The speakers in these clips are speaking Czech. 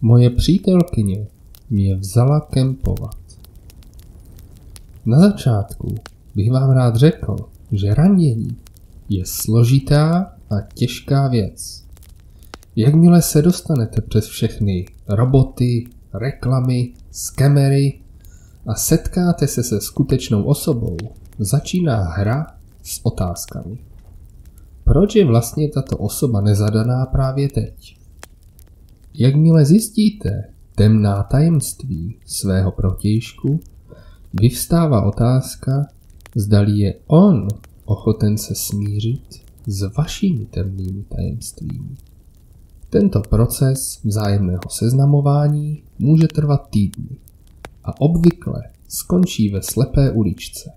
Moje přítelkyně mě vzala kempovat. Na začátku bych vám rád řekl, že randění je složitá a těžká věc. Jakmile se dostanete přes všechny roboty, reklamy, skemery a setkáte se se skutečnou osobou, začíná hra s otázkami. Proč je vlastně tato osoba nezadaná právě teď? Jakmile zjistíte temná tajemství svého protějšku, vyvstává otázka, zdali je on ochoten se smířit s vašimi temnými tajemstvími. Tento proces vzájemného seznamování může trvat týdny a obvykle skončí ve slepé uličce,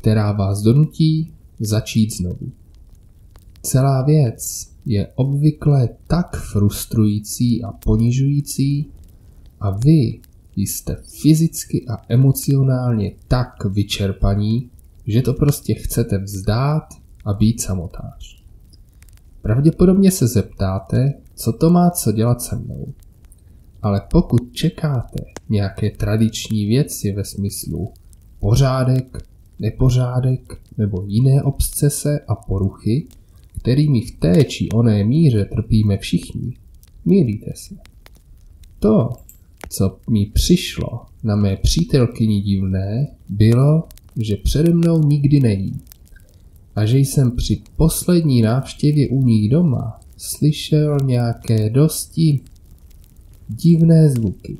která vás donutí začít znovu. Celá věc je obvykle tak frustrující a ponižující a vy jste fyzicky a emocionálně tak vyčerpaní, že to prostě chcete vzdát a být samotář. Pravděpodobně se zeptáte, co to má co dělat se mnou. Ale pokud čekáte nějaké tradiční věci ve smyslu pořádek, nepořádek nebo jiné obscese a poruchy, kterými v té či oné míře trpíme všichni, mýlíte se. To, co mi přišlo na mé přítelkyni divné, bylo, že přede mnou nikdy není. A že jsem při poslední návštěvě u ní doma slyšel nějaké dosti divné zvuky.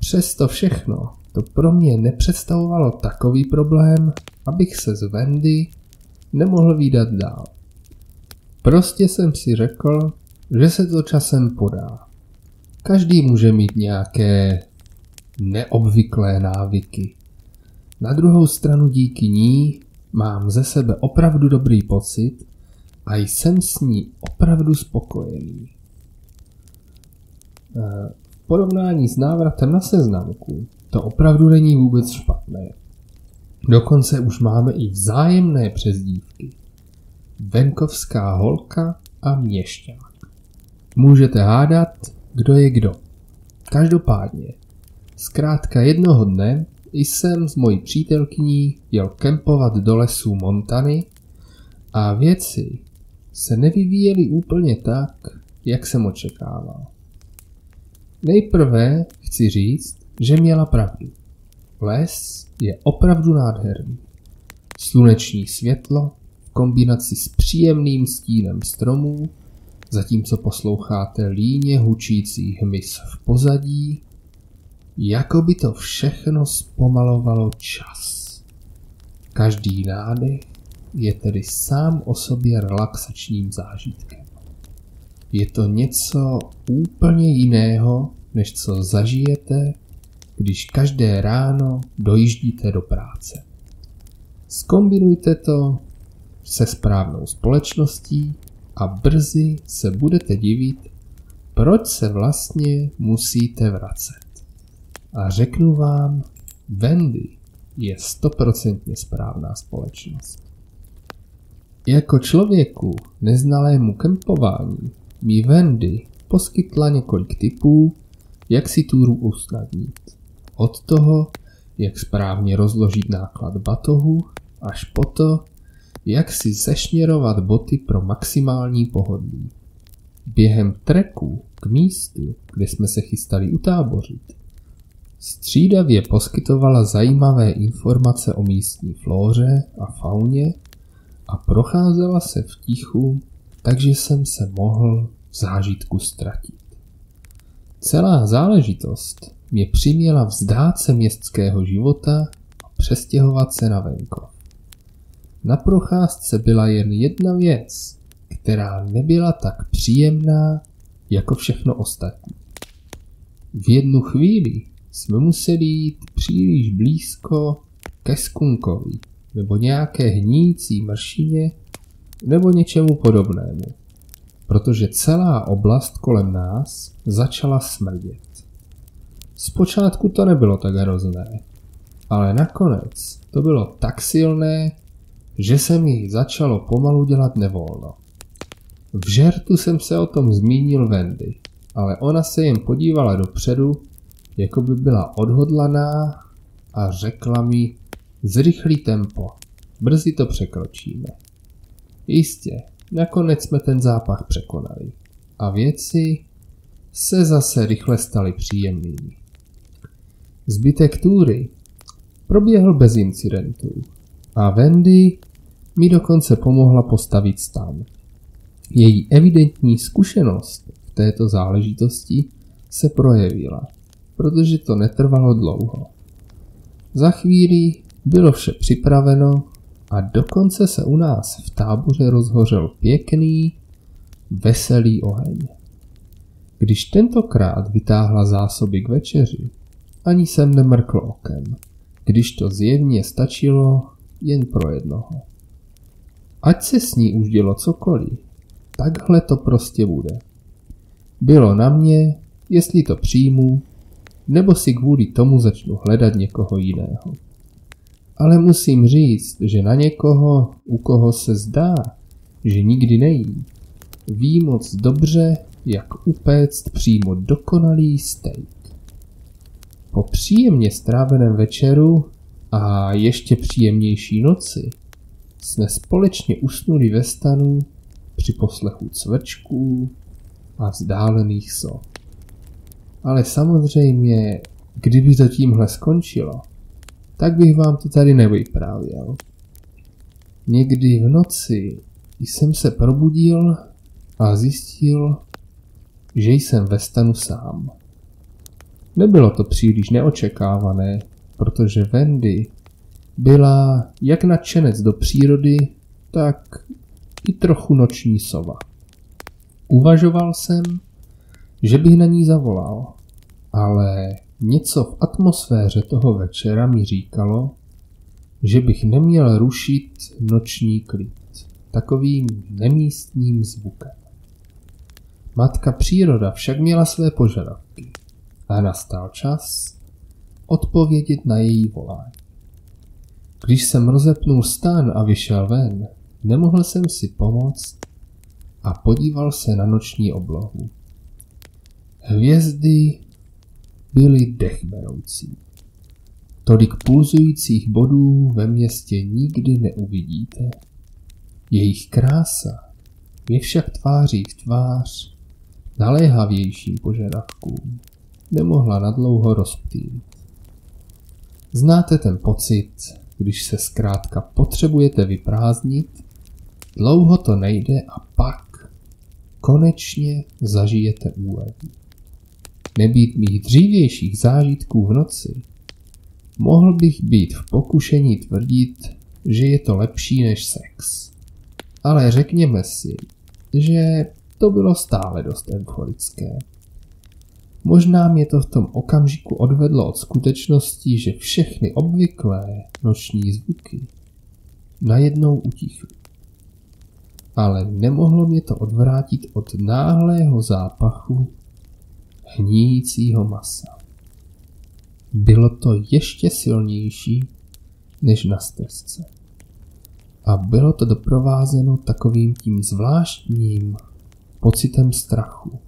Přesto všechno to pro mě nepředstavovalo takový problém, abych se z Wendy nemohl výdat dál. Prostě jsem si řekl, že se to časem podá. Každý může mít nějaké neobvyklé návyky. Na druhou stranu díky ní mám ze sebe opravdu dobrý pocit a jsem s ní opravdu spokojený. Eh, v porovnání s návratem na seznamku to opravdu není vůbec špatné. Dokonce už máme i vzájemné přezdívky. Venkovská holka a měšťák. Můžete hádat, kdo je kdo. Každopádně, zkrátka jednoho dne jsem s mojí přítelkyní jel kempovat do lesů Montany a věci se nevyvíjely úplně tak, jak jsem očekával. Nejprve chci říct, že měla pravdu. Les je opravdu nádherný. Sluneční světlo kombinaci s příjemným stínem stromů, zatímco posloucháte líně hučící hmyz v pozadí, jako by to všechno zpomalovalo čas. Každý nádech je tedy sám o sobě relaxačním zážitkem. Je to něco úplně jiného, než co zažijete, když každé ráno dojíždíte do práce. Skombinujte to se správnou společností a brzy se budete divit, proč se vlastně musíte vracet. A řeknu vám, Wendy je stoprocentně správná společnost. Jako člověku neznalému kempování mi Wendy poskytla několik tipů, jak si túru usnadnit. Od toho, jak správně rozložit náklad batohu, až po to, jak si zešněrovat boty pro maximální pohodlí. Během treku k místu, kde jsme se chystali utábořit, střídavě poskytovala zajímavé informace o místní flóře a fauně a procházela se v tichu, takže jsem se mohl v zážitku ztratit. Celá záležitost mě přiměla vzdát se městského života a přestěhovat se na venkov. Na procházce byla jen jedna věc, která nebyla tak příjemná jako všechno ostatní. V jednu chvíli jsme museli jít příliš blízko ke skunkovi nebo nějaké hnící mršině nebo něčemu podobnému, protože celá oblast kolem nás začala smrdět. Zpočátku to nebylo tak hrozné, ale nakonec to bylo tak silné, že se mi začalo pomalu dělat nevolno. V žertu jsem se o tom zmínil Wendy ale ona se jen podívala dopředu, jako by byla odhodlaná a řekla mi, zrychlí tempo, brzy to překročíme. Jistě, nakonec jsme ten zápach překonali a věci se zase rychle staly příjemnými. Zbytek túry proběhl bez incidentů a Wendy mi dokonce pomohla postavit stan. Její evidentní zkušenost v této záležitosti se projevila, protože to netrvalo dlouho. Za chvíli bylo vše připraveno a dokonce se u nás v táboře rozhořel pěkný, veselý oheň. Když tentokrát vytáhla zásoby k večeři, ani jsem nemrkl okem, když to zjevně stačilo jen pro jednoho. Ať se s ní už dělo cokoliv, takhle to prostě bude. Bylo na mě, jestli to přijmu, nebo si kvůli tomu začnu hledat někoho jiného. Ale musím říct, že na někoho, u koho se zdá, že nikdy nejí, ví moc dobře, jak upéct přímo dokonalý steak. Po příjemně stráveném večeru a ještě příjemnější noci jsme společně usnuli ve stanu při poslechu cvrčků a vzdálených so. Ale samozřejmě, kdyby to tímhle skončilo, tak bych vám to tady nevyprávěl. Někdy v noci jsem se probudil a zjistil, že jsem ve stanu sám. Nebylo to příliš neočekávané, protože Wendy byla jak nadšenec do přírody, tak i trochu noční sova. Uvažoval jsem, že bych na ní zavolal, ale něco v atmosféře toho večera mi říkalo, že bych neměl rušit noční klid takovým nemístním zvukem. Matka příroda však měla své požadavky a nastal čas odpovědět na její volání. Když jsem rozepnul stán a vyšel ven, nemohl jsem si pomoct a podíval se na noční oblohu. Hvězdy byly dechberoucí. Tolik pulzujících bodů ve městě nikdy neuvidíte. Jejich krása je však tváří v tvář naléhavějším požadavkům nemohla nadlouho rozptýlit. Znáte ten pocit, když se zkrátka potřebujete vyprázdnit, dlouho to nejde a pak konečně zažijete úlevu. Nebýt mých dřívějších zážitků v noci, mohl bych být v pokušení tvrdit, že je to lepší než sex. Ale řekněme si, že to bylo stále dost euforické. Možná mě to v tom okamžiku odvedlo od skutečnosti, že všechny obvyklé noční zvuky najednou utichly. Ale nemohlo mě to odvrátit od náhlého zápachu hníjícího masa. Bylo to ještě silnější než na stezce. A bylo to doprovázeno takovým tím zvláštním pocitem strachu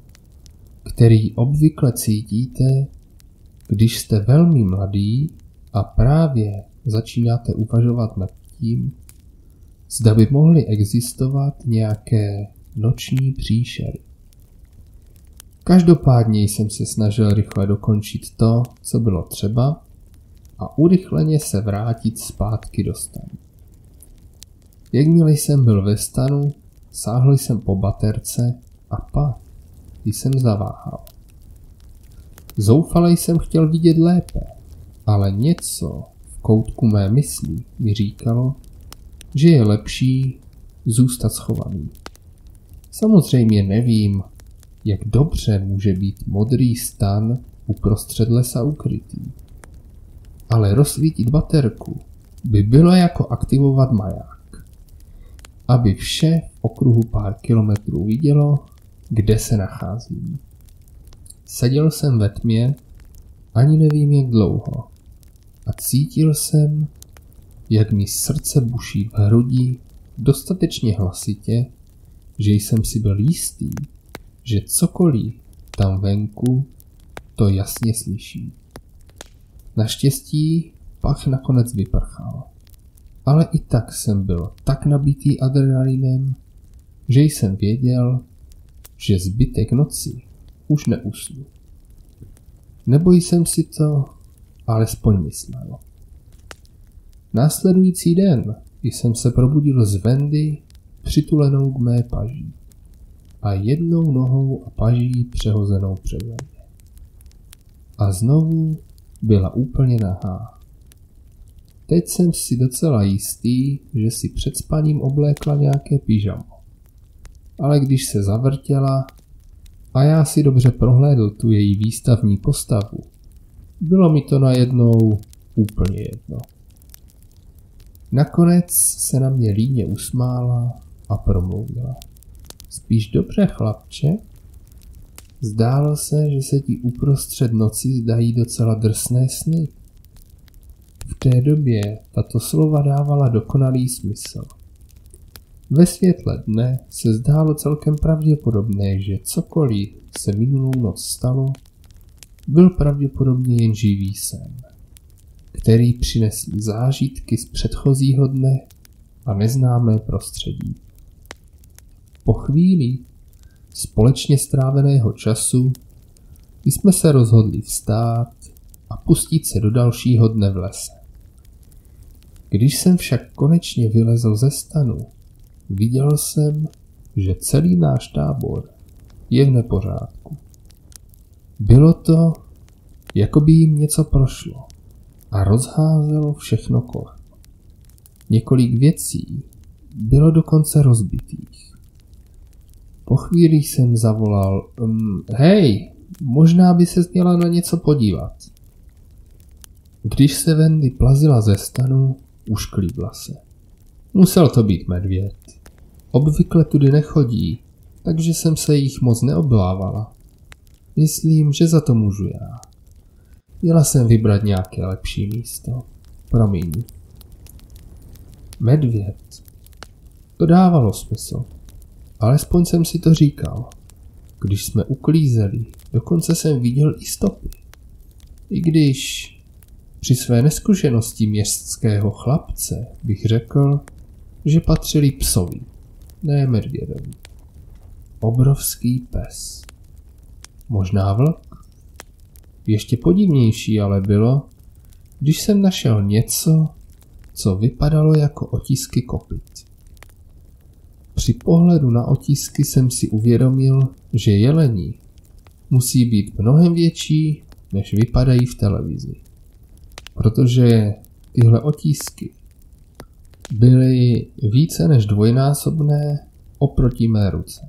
který obvykle cítíte, když jste velmi mladý a právě začínáte uvažovat nad tím, zda by mohly existovat nějaké noční příšery. Každopádně jsem se snažil rychle dokončit to, co bylo třeba a urychleně se vrátit zpátky do stanu. Jakmile jsem byl ve stanu, sáhl jsem po baterce a pak jsem zaváhal. Zoufale jsem chtěl vidět lépe, ale něco v koutku mé mysli mi říkalo, že je lepší zůstat schovaný. Samozřejmě nevím, jak dobře může být modrý stan uprostřed lesa ukrytý. Ale rozsvítit baterku by bylo jako aktivovat maják. Aby vše v okruhu pár kilometrů vidělo, kde se nacházím. Seděl jsem ve tmě, ani nevím jak dlouho, a cítil jsem, jak mi srdce buší v hrudi dostatečně hlasitě, že jsem si byl jistý, že cokoliv tam venku to jasně slyší. Naštěstí pak nakonec vyprchal. Ale i tak jsem byl tak nabitý adrenalinem, že jsem věděl, že zbytek noci už neusnu. Nebo jsem si to alespoň myslel. Následující den jsem se probudil z Vendy přitulenou k mé paží a jednou nohou a paží přehozenou před mě. A znovu byla úplně nahá. Teď jsem si docela jistý, že si před spaním oblékla nějaké pyžamo. Ale když se zavrtěla a já si dobře prohlédl tu její výstavní postavu, bylo mi to najednou úplně jedno. Nakonec se na mě líně usmála a promluvila. Spíš dobře, chlapče? Zdálo se, že se ti uprostřed noci zdají docela drsné sny. V té době tato slova dávala dokonalý smysl. Ve světle dne se zdálo celkem pravděpodobné, že cokoliv se minulou noc stalo, byl pravděpodobně jen živý sen, který přinesl zážitky z předchozího dne a neznámé prostředí. Po chvíli společně stráveného času jsme se rozhodli vstát a pustit se do dalšího dne v lese. Když jsem však konečně vylezl ze stanu, viděl jsem, že celý náš tábor je v nepořádku. Bylo to, jako by jim něco prošlo a rozházelo všechno kolem. Několik věcí bylo dokonce rozbitých. Po chvíli jsem zavolal, um, hej, možná by se měla na něco podívat. Když se Wendy plazila ze stanu, ušklíbla se. Musel to být medvěd. Obvykle tudy nechodí, takže jsem se jich moc neobávala. Myslím, že za to můžu já. Měla jsem vybrat nějaké lepší místo. Promiň. Medvěd. To dávalo smysl. Alespoň jsem si to říkal. Když jsme uklízeli, dokonce jsem viděl i stopy. I když při své neskušenosti městského chlapce bych řekl, že patřili psovi, ne medvědovi. Obrovský pes. Možná vlk. Ještě podivnější ale bylo, když jsem našel něco, co vypadalo jako otisky kopyt. Při pohledu na otisky jsem si uvědomil, že jelení musí být mnohem větší, než vypadají v televizi. Protože tyhle otisky byly více než dvojnásobné oproti mé ruce.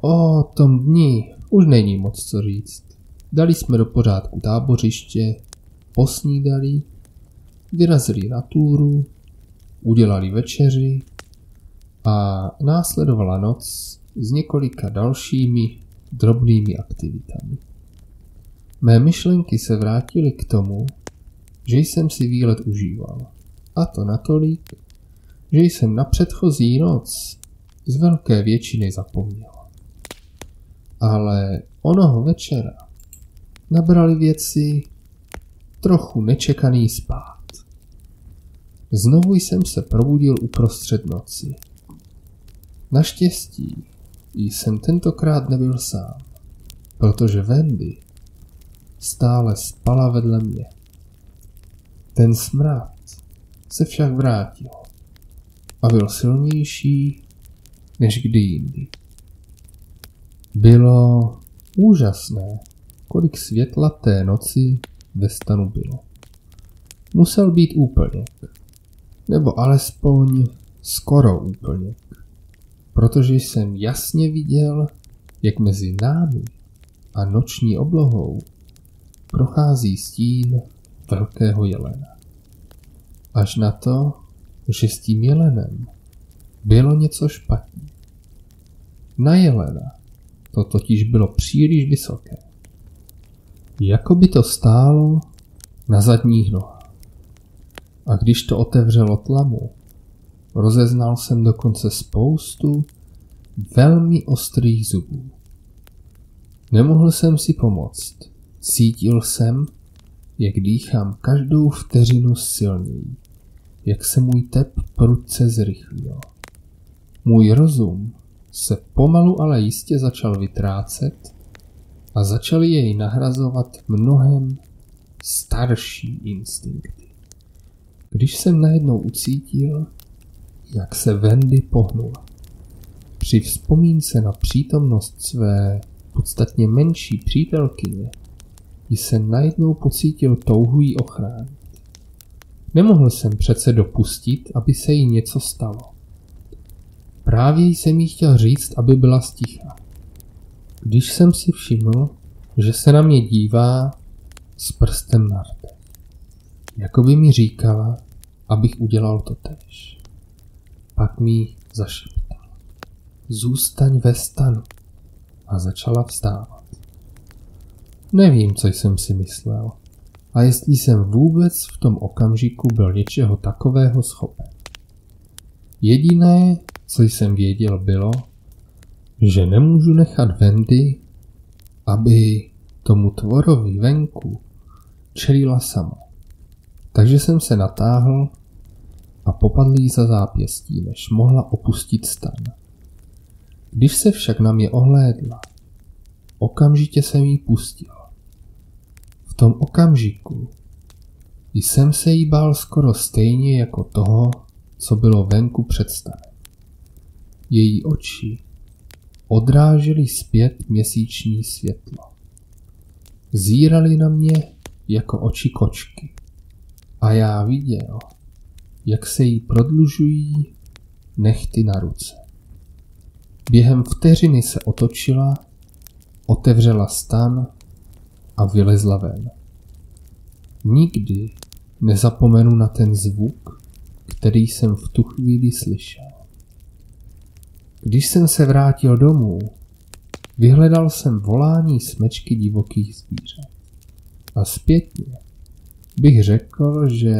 O tom dní už není moc co říct. Dali jsme do pořádku tábořiště, posnídali, vyrazili na túru, udělali večeři a následovala noc s několika dalšími drobnými aktivitami. Mé myšlenky se vrátily k tomu, že jsem si výlet užíval. A to natolik, že jsem na předchozí noc z velké většiny zapomněl. Ale onoho večera nabrali věci trochu nečekaný spát. Znovu jsem se probudil uprostřed noci. Naštěstí jsem tentokrát nebyl sám, protože Wendy stále spala vedle mě. Ten smrad se však vrátil a byl silnější než kdy jindy. Bylo úžasné, kolik světla té noci ve stanu bylo. Musel být úplně, nebo alespoň skoro úplně, protože jsem jasně viděl, jak mezi námi a noční oblohou prochází stín velkého jelena. Až na to, že s tím jelenem bylo něco špatně. Na jelena to totiž bylo příliš vysoké. Jako by to stálo na zadních nohách. A když to otevřelo tlamu, rozeznal jsem dokonce spoustu velmi ostrých zubů. Nemohl jsem si pomoct. Cítil jsem, jak dýchám každou vteřinu silněji, jak se můj tep prudce zrychlil. Můj rozum se pomalu ale jistě začal vytrácet a začaly jej nahrazovat mnohem starší instinkty. Když jsem najednou ucítil, jak se Wendy pohnula. Při vzpomínce na přítomnost své podstatně menší přítelkyně jsem najednou pocítil touhu jí ochránit. Nemohl jsem přece dopustit, aby se jí něco stalo. Právě jsem jí chtěl říct, aby byla sticha. Když jsem si všiml, že se na mě dívá s prstem na rtech. Jako by mi říkala, abych udělal to tež. Pak mi zašeptal. Zůstaň ve stanu. A začala vstávat. Nevím, co jsem si myslel. A jestli jsem vůbec v tom okamžiku byl něčeho takového schopen. Jediné, co jsem věděl, bylo, že nemůžu nechat Wendy, aby tomu tvorovi venku čelila sama. Takže jsem se natáhl a popadl jí za zápěstí, než mohla opustit stan. Když se však na mě ohlédla, okamžitě jsem jí pustil. Tom okamžiku jsem se jí bál skoro stejně jako toho, co bylo venku před stanem. Její oči odrážely zpět měsíční světlo. Zírali na mě jako oči kočky. A já viděl, jak se jí prodlužují nechty na ruce. Během vteřiny se otočila, otevřela stan a vylezla ven. Nikdy nezapomenu na ten zvuk, který jsem v tu chvíli slyšel. Když jsem se vrátil domů, vyhledal jsem volání smečky divokých zvířat. A zpětně bych řekl, že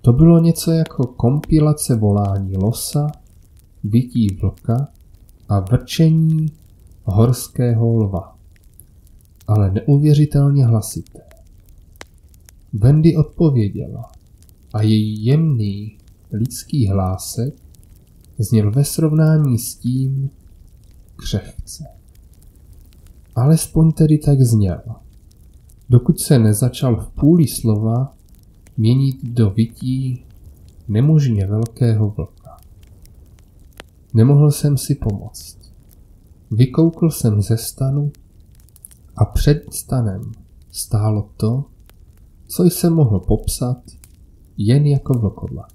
to bylo něco jako kompilace volání losa, vytí vlka a vrčení horského lva. Ale neuvěřitelně hlasité. Wendy odpověděla a její jemný lidský hlásek zněl ve srovnání s tím křehce. Alespoň tedy tak zněl, dokud se nezačal v půli slova měnit do vytí nemožně velkého vlka. Nemohl jsem si pomoct. Vykoukl jsem ze stanu a před stanem stálo to, co jsem mohl popsat jen jako vlkodlak.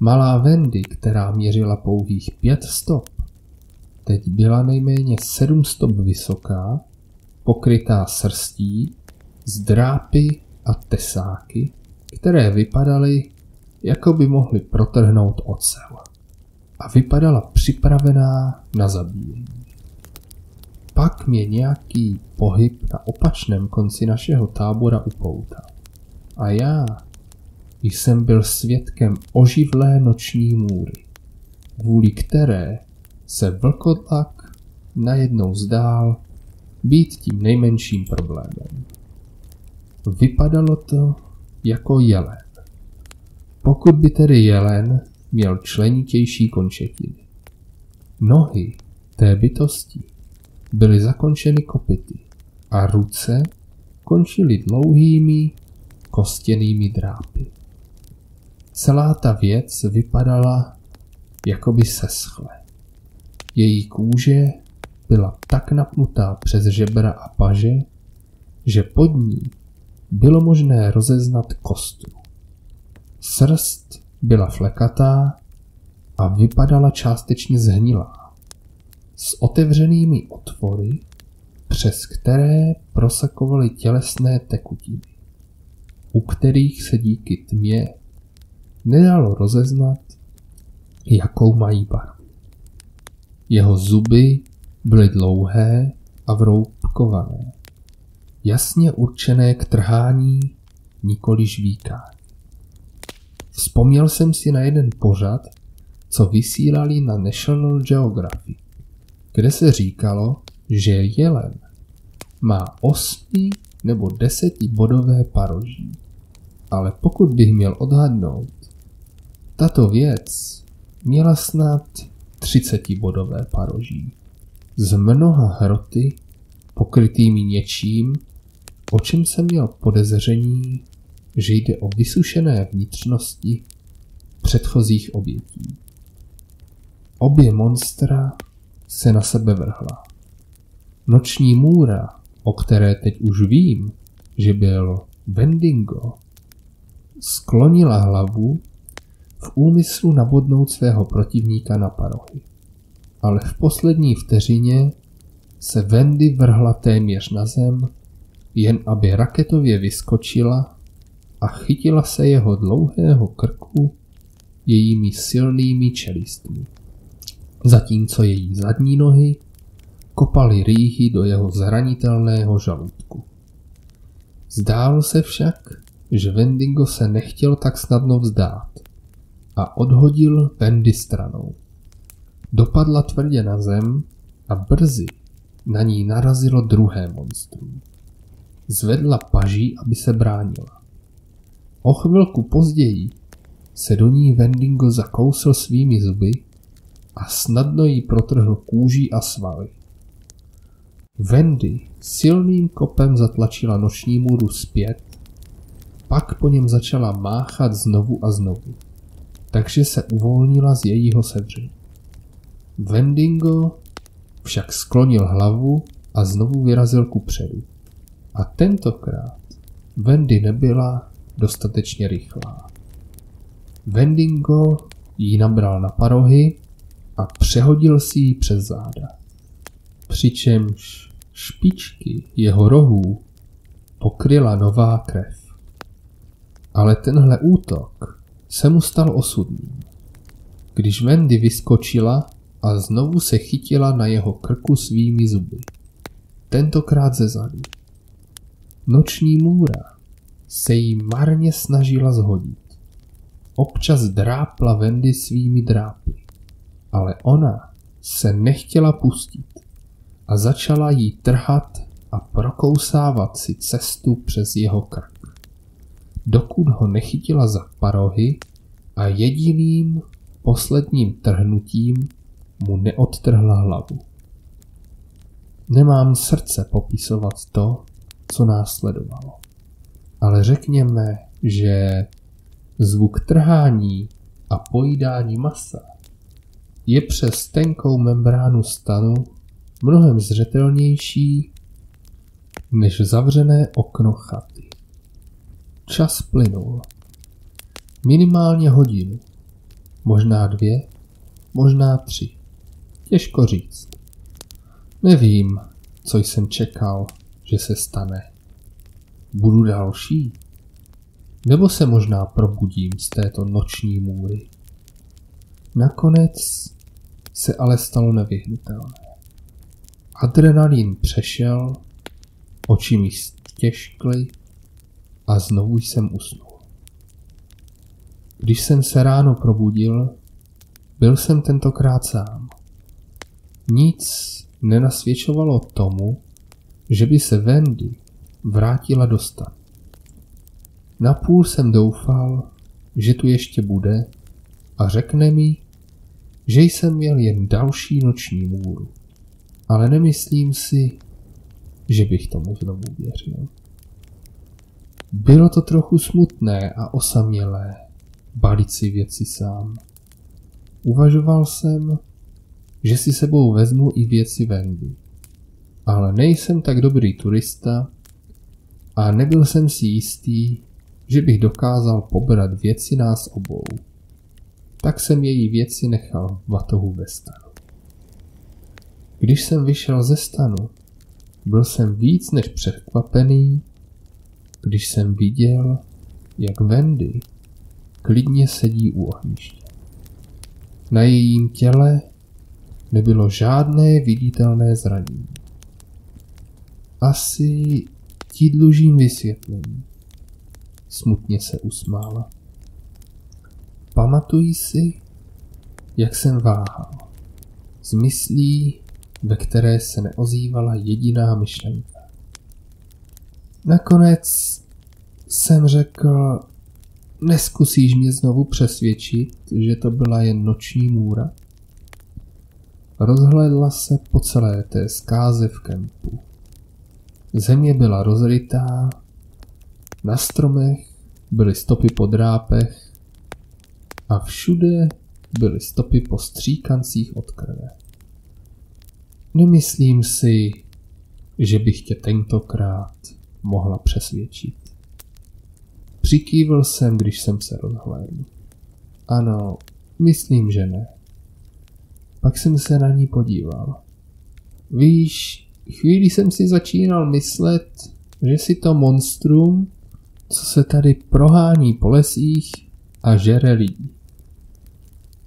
Malá Wendy, která měřila pouhých pět stop, teď byla nejméně sedm stop vysoká, pokrytá srstí, z drápy a tesáky, které vypadaly, jako by mohly protrhnout ocel. A vypadala připravená na zabíjení. Pak mě nějaký pohyb na opačném konci našeho tábora upoutal. A já jsem byl svědkem oživlé noční můry, kvůli které se vlkodlak najednou zdál být tím nejmenším problémem. Vypadalo to jako jelen. Pokud by tedy jelen měl členitější končetiny. Nohy té bytosti byly zakončeny kopity a ruce končily dlouhými kostěnými drápy. Celá ta věc vypadala, jako by se schle. Její kůže byla tak napnutá přes žebra a paže, že pod ní bylo možné rozeznat kostu. Srst byla flekatá a vypadala částečně zhnilá, s otevřenými otvory, přes které prosakovaly tělesné tekutiny, u kterých se díky tmě nedalo rozeznat, jakou mají barvu. Jeho zuby byly dlouhé a vroubkované, jasně určené k trhání, nikoli žvíkání. Vzpomněl jsem si na jeden pořad, co vysílali na National Geographic, kde se říkalo, že jelen má osmi nebo deseti bodové paroží. Ale pokud bych měl odhadnout, tato věc měla snad 30 bodové paroží. Z mnoha hroty pokrytými něčím, o čem jsem měl podezření, že jde o vysušené vnitřnosti předchozích obětí. Obě monstra se na sebe vrhla. Noční můra, o které teď už vím, že byl Vendingo, sklonila hlavu v úmyslu nabodnout svého protivníka na parohy. Ale v poslední vteřině se Wendy vrhla téměř na zem, jen aby raketově vyskočila a chytila se jeho dlouhého krku jejími silnými čelistmi. Zatímco její zadní nohy kopaly rýhy do jeho zranitelného žaludku. Zdálo se však, že Wendigo se nechtěl tak snadno vzdát a odhodil Wendy stranou. Dopadla tvrdě na zem a brzy na ní narazilo druhé monstrum. Zvedla paží, aby se bránila. O chvilku později se do ní Vendingo zakousl svými zuby a snadno jí protrhl kůží a svaly. Wendy silným kopem zatlačila noční můru zpět, pak po něm začala máchat znovu a znovu, takže se uvolnila z jejího sevření. Vendingo však sklonil hlavu a znovu vyrazil ku předu. A tentokrát Wendy nebyla dostatečně rychlá. Vendingo ji nabral na parohy a přehodil si ji přes záda. Přičemž špičky jeho rohů pokryla nová krev. Ale tenhle útok se mu stal osudným. Když Wendy vyskočila a znovu se chytila na jeho krku svými zuby. Tentokrát ze zadu. Noční můra se jí marně snažila zhodit. Občas drápla Wendy svými drápy, ale ona se nechtěla pustit a začala jí trhat a prokousávat si cestu přes jeho krk. Dokud ho nechytila za parohy a jediným posledním trhnutím mu neodtrhla hlavu. Nemám srdce popisovat to, co následovalo. Ale řekněme, že zvuk trhání a pojídání masa je přes tenkou membránu stanu mnohem zřetelnější než zavřené okno chaty. Čas plynul. Minimálně hodinu, možná dvě, možná tři. Těžko říct. Nevím, co jsem čekal, že se stane. Budu další? Nebo se možná probudím z této noční můry? Nakonec se ale stalo nevyhnutelné. Adrenalin přešel, oči mi stěžkly a znovu jsem usnul. Když jsem se ráno probudil, byl jsem tentokrát sám. Nic nenasvědčovalo tomu, že by se Wendy vrátila do stanu. Napůl jsem doufal, že tu ještě bude a řekne mi, že jsem měl jen další noční můru. Ale nemyslím si, že bych tomu znovu věřil. Bylo to trochu smutné a osamělé, balit si věci sám. Uvažoval jsem, že si sebou vezmu i věci Wendy. Ale nejsem tak dobrý turista a nebyl jsem si jistý, že bych dokázal pobrat věci nás obou. Tak jsem její věci nechal v batohu ve stanu. Když jsem vyšel ze stanu, byl jsem víc než překvapený, když jsem viděl, jak Wendy klidně sedí u ohniště. Na jejím těle nebylo žádné viditelné zranění. Asi ti dlužím vysvětlení. Smutně se usmála. Pamatuji si, jak jsem váhal. S myslí, ve které se neozývala jediná myšlenka. Nakonec jsem řekl, neskusíš mě znovu přesvědčit, že to byla jen noční můra? Rozhlédla se po celé té zkáze v kempu. Země byla rozrytá, na stromech byly stopy po drápech a všude byly stopy po stříkancích od krve. Nemyslím si, že bych tě tentokrát mohla přesvědčit. Přikývl jsem, když jsem se rozhlédl. Ano, myslím, že ne. Pak jsem se na ní podíval. Víš, chvíli jsem si začínal myslet, že si to monstrum, co se tady prohání po lesích a žere lidí.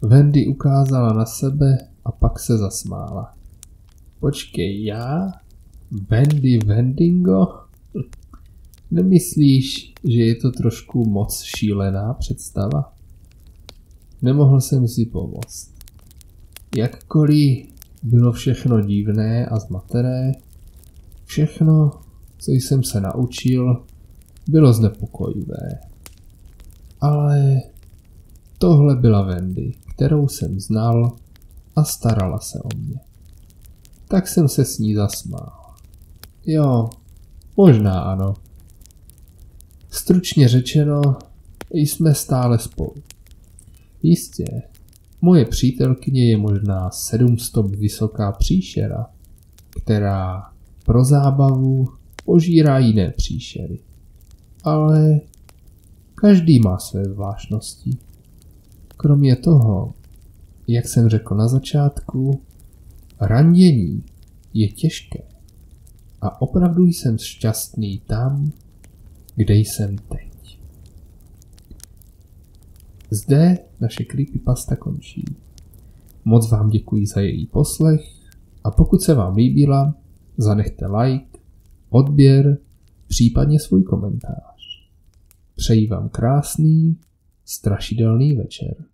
Wendy ukázala na sebe a pak se zasmála. Počkej, já? Wendy Wendingo? Nemyslíš, že je to trošku moc šílená představa? Nemohl jsem si pomoct. Jakkoliv bylo všechno divné a zmatené, všechno, co jsem se naučil, bylo znepokojivé. Ale tohle byla Wendy, kterou jsem znal a starala se o mě. Tak jsem se s ní zasmál. Jo, možná ano. Stručně řečeno, jsme stále spolu. Jistě, moje přítelkyně je možná sedm stop vysoká příšera, která pro zábavu požírá jiné příšery. Ale každý má své zvláštnosti. Kromě toho, jak jsem řekl na začátku, randění je těžké. A opravdu jsem šťastný tam, kde jsem teď. Zde naše creepypasta končí. Moc vám děkuji za její poslech a pokud se vám líbila, zanechte like, odběr, případně svůj komentář. Přeji vám krásný, strašidelný večer.